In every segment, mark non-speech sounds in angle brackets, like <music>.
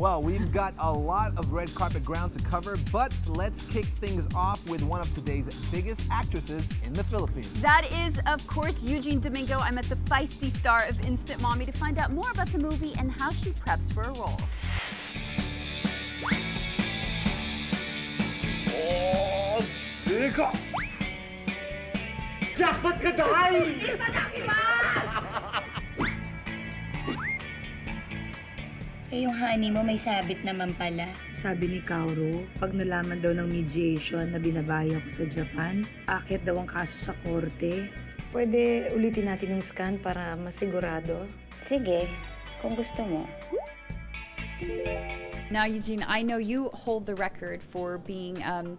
Well, we've got a lot of red carpet ground to cover, but let's kick things off with one of today's biggest actresses in the Philippines. That is, of course, Eugene Domingo. I met the feisty star of Instant Mommy to find out more about the movie and how she preps for a role. Oh, teka! Jackpot ka, Day! Eh, yung honey mo may sabit naman pala. Sabi ni Kauro, pag nalaman daw ng mediation na binabaya ko sa Japan, akit daw ang kaso sa korte. Pwede ulitin natin yung scan para masigurado. Sige, kung gusto mo. Now, Eugene, I know you hold the record for being um,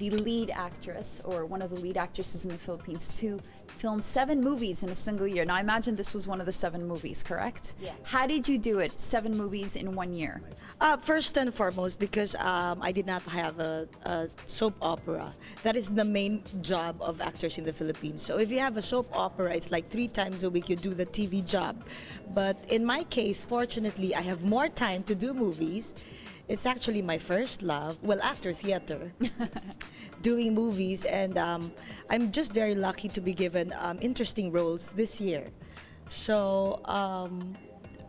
the lead actress or one of the lead actresses in the Philippines to film seven movies in a single year. Now, I imagine this was one of the seven movies, correct? Yeah. How did you do it, seven movies in one year? Uh, first and foremost, because um, I did not have a, a soap opera. That is the main job of actors in the Philippines. So if you have a soap opera, it's like three times a week you do the TV job. But in my case, fortunately, I have more time to do movies. It's actually my first love, well, after theater, <laughs> doing movies. And um, I'm just very lucky to be given um, interesting roles this year. So, um,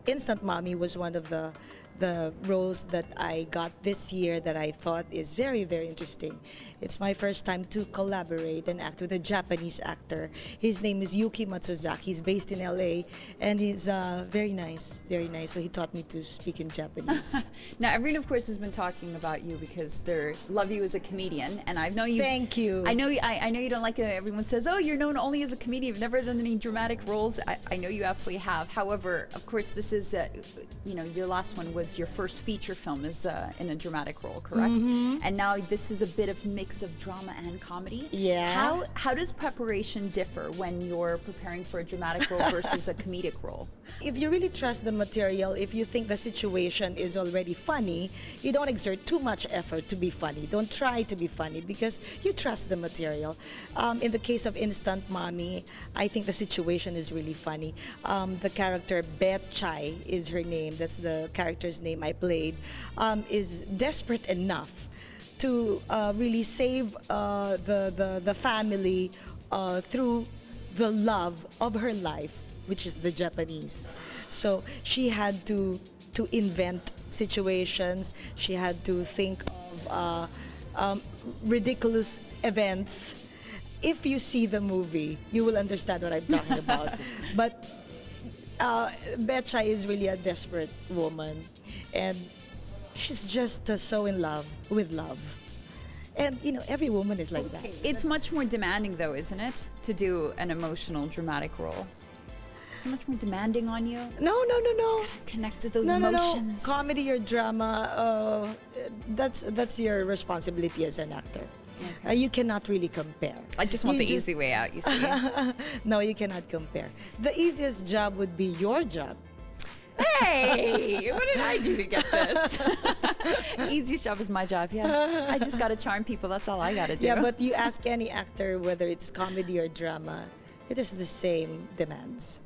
Instant Mommy was one of the the roles that I got this year that I thought is very very interesting. It's my first time to collaborate and act with a Japanese actor. His name is Yuki Matsuzaki. He's based in LA and he's uh, very nice, very nice. So he taught me to speak in Japanese. <laughs> Now, everyone, of course, has been talking about you because they love you as a comedian, and I know you. Thank you. I know. you- I, I know you don't like it. Everyone says, "Oh, you're known only as a comedian. You've never done any dramatic roles." I, I know you absolutely have. However, of course, this is, uh, you know, your last one was your first feature film is uh, in a dramatic role, correct? Mm-hmm. And now this is a bit of mix of drama and comedy. Yeah. How how does preparation differ when you're preparing for a dramatic role <laughs> versus a comedic role? if you really trust the material, if you think the situation is already funny, you don't exert too much effort to be funny. Don't try to be funny because you trust the material. Um, in the case of Instant Mommy, I think the situation is really funny. Um, the character Beth Chai is her name. That's the character's name I played. Um, is desperate enough to uh, really save uh, the, the the family uh, through the love of her life, which is the Japanese. So she had to to invent situations. She had to think of uh, um, ridiculous events. If you see the movie, you will understand what I'm talking about. <laughs> but uh, Betcha is really a desperate woman, and she's just uh, so in love with love. And you know, every woman is like that. It's much more demanding, though, isn't it, to do an emotional, dramatic role? It's much more demanding on you. No, no, no, no. Connect to those no, emotions. No, no. Comedy or drama, uh, that's that's your responsibility as an actor. Uh, you cannot really compare. I just want You the easy way out. You see. <laughs> no, you cannot compare. The easiest job would be your job. hey, what did I do to get this? <laughs> <laughs> Easiest job is my job. Yeah, I just gotta charm people. That's all I gotta do. Yeah, but you ask any actor whether it's comedy or drama, it is the same demands.